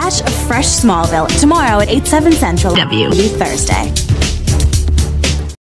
Catch a fresh Smallville tomorrow at 8, 7 central. W. Thursday.